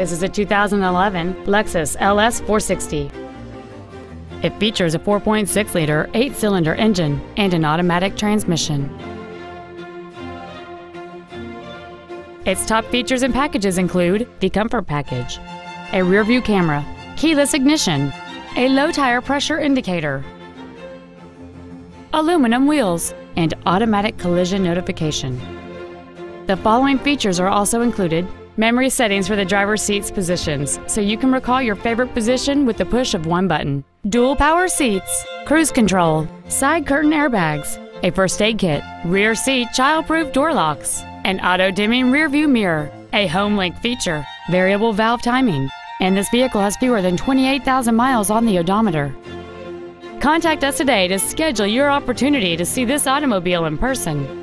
This is a 2011 Lexus LS 460. It features a 4.6 liter, 8 cylinder engine and an automatic transmission. Its top features and packages include the Comfort Package, a rear view camera, keyless ignition, a low tire pressure indicator, aluminum wheels, and automatic collision notification. The following features are also included memory settings for the driver's seat's positions, so you can recall your favorite position with the push of one button, dual power seats, cruise control, side curtain airbags, a first aid kit, rear seat child-proof door locks, an auto-dimming rearview mirror, a HomeLink feature, variable valve timing, and this vehicle has fewer than 28,000 miles on the odometer. Contact us today to schedule your opportunity to see this automobile in person.